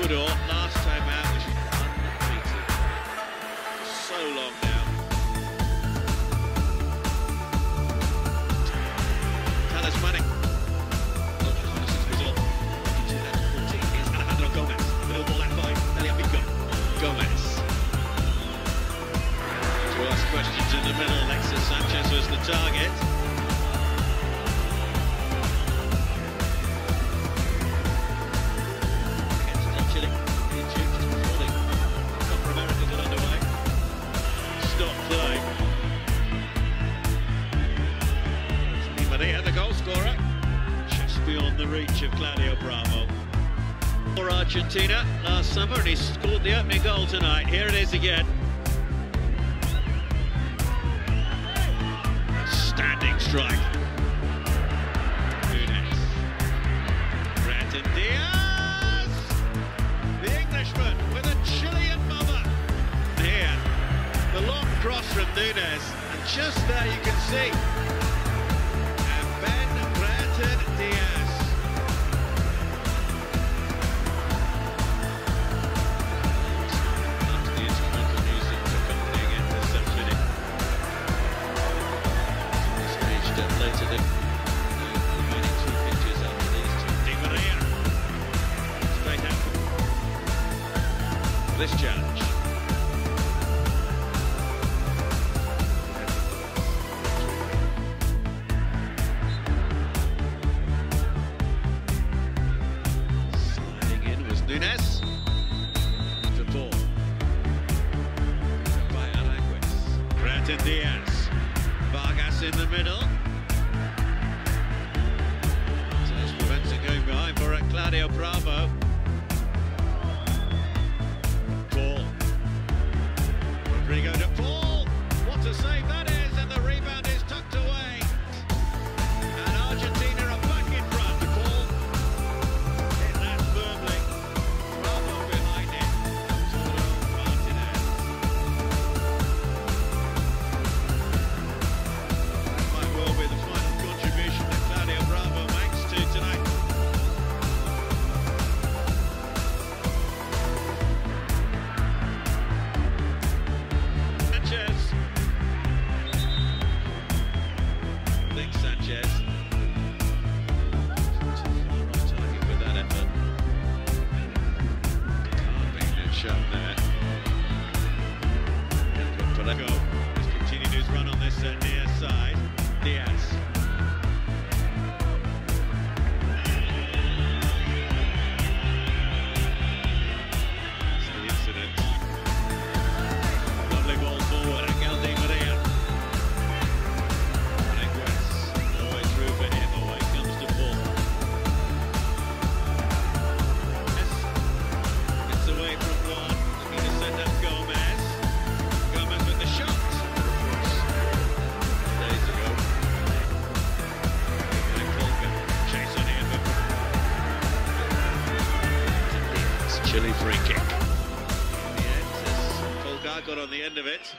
Last time out was undefeated. So long now. Talismanic. Reconnaissance result. 2014 is Alejandro Gomez. Middle ball. Gomez. To ask questions in the middle, Alexis Sanchez was the target. Beyond the reach of Claudio Bravo. For Argentina last summer, and he scored the opening goal tonight. Here it is again. A standing strike. Nunes. Brereton Diaz! The Englishman with a Chilean mother. Here, the long cross from Nunes, and just there you can see. This challenge. Sliding in was Nunes. To ball. By Aranguiz. Brereton Diaz. Vargas in the middle. Says prevents it going behind for. Claudio Bravo. Paul. What a save that is, run on this uh, near side. Diaz. Chile free kick. In the end, Colgar got on the end of it.